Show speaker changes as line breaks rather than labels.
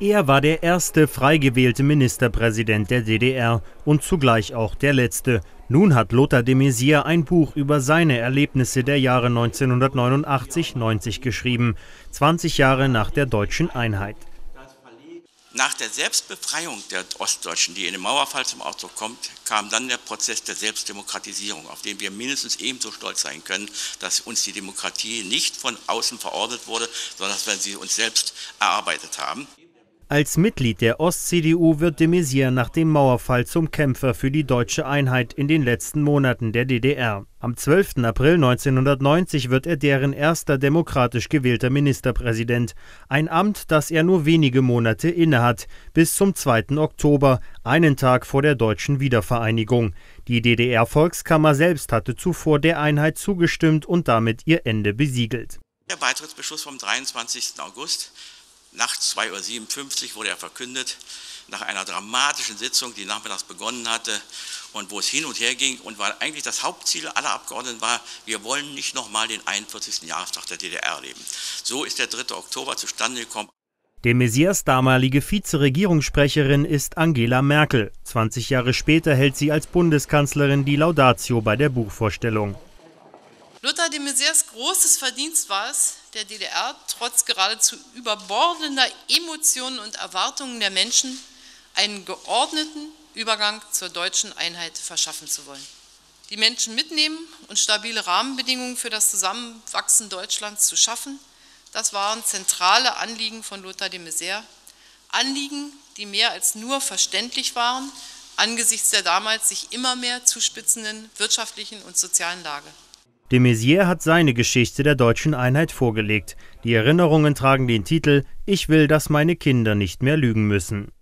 Er war der erste frei gewählte Ministerpräsident der DDR und zugleich auch der letzte. Nun hat Lothar de Maizière ein Buch über seine Erlebnisse der Jahre 1989-90 geschrieben, 20 Jahre nach der deutschen Einheit.
Nach der Selbstbefreiung der Ostdeutschen, die in dem Mauerfall zum Ausdruck kommt, kam dann der Prozess der Selbstdemokratisierung, auf den wir mindestens ebenso stolz sein können, dass uns die Demokratie nicht von außen verordnet wurde, sondern dass wir sie uns selbst erarbeitet haben.
Als Mitglied der Ost-CDU wird de Maizière nach dem Mauerfall zum Kämpfer für die deutsche Einheit in den letzten Monaten der DDR. Am 12. April 1990 wird er deren erster demokratisch gewählter Ministerpräsident, ein Amt, das er nur wenige Monate innehat, bis zum 2. Oktober, einen Tag vor der deutschen Wiedervereinigung. Die DDR-Volkskammer selbst hatte zuvor der Einheit zugestimmt und damit ihr Ende besiegelt.
Der Beitrittsbeschluss vom 23. August Nachts 2.57 Uhr wurde er verkündet, nach einer dramatischen Sitzung, die nachmittags begonnen hatte und wo es hin und her ging und weil eigentlich das Hauptziel aller Abgeordneten war, wir wollen nicht nochmal den 41. Jahrestag der DDR erleben. So ist der 3. Oktober zustande gekommen.
De Maizières damalige Vizeregierungssprecherin ist Angela Merkel. 20 Jahre später hält sie als Bundeskanzlerin die Laudatio bei der Buchvorstellung.
Lothar de Maizières großes Verdienst war es, der DDR trotz geradezu überbordender Emotionen und Erwartungen der Menschen einen geordneten Übergang zur deutschen Einheit verschaffen zu wollen. Die Menschen mitnehmen und stabile Rahmenbedingungen für das Zusammenwachsen Deutschlands zu schaffen, das waren zentrale Anliegen von Lothar de Maizière. Anliegen, die mehr als nur verständlich waren angesichts der damals sich immer mehr zuspitzenden wirtschaftlichen und sozialen Lage.
De Maizière hat seine Geschichte der deutschen Einheit vorgelegt. Die Erinnerungen tragen den Titel Ich will, dass meine Kinder nicht mehr lügen müssen.